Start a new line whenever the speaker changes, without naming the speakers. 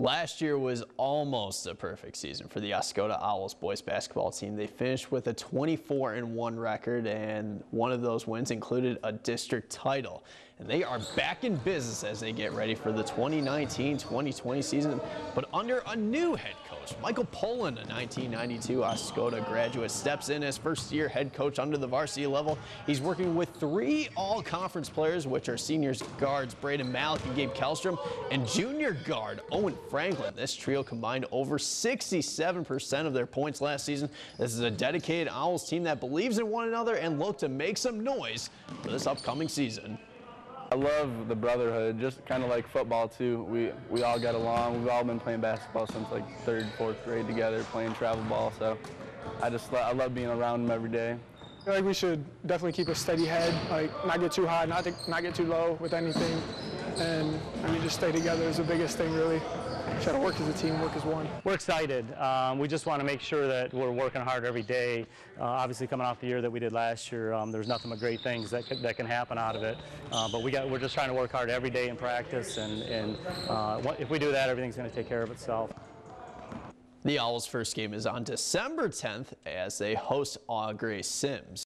Last year was almost a perfect season for the Oscoda Owls boys basketball team. They finished with a 24 and 1 record and one of those wins included a district title. And they are back in business as they get ready for the 2019-2020 season, but under a new head coach. Michael Poland, a 1992 Oscoda graduate, steps in as first year head coach under the varsity level. He's working with three all-conference players, which are seniors guards Brayden Mallak and Gabe Kellstrom, and junior guard Owen Franklin. This trio combined over 67% of their points last season. This is a dedicated Owls team that believes in one another and look to make some noise for this upcoming season.
Love the brotherhood, just kind of like football too. We we all get along. We've all been playing basketball since like third, fourth grade together, playing travel ball. So I just I love being around them every day.
I feel like we should definitely keep a steady head, like not get too high, not to, not get too low with anything, and I mean just stay together is the biggest thing really try to work as a team, work as one.
We're excited. Um, we just want to make sure that we're working hard every day. Uh, obviously, coming off the year that we did last year, um, there's nothing but great things that, could, that can happen out of it. Uh, but we got, we're just trying to work hard every day in practice, and, and uh, if we do that, everything's going to take care of itself.
The Owls' first game is on December 10th as they host Au Gres Sims.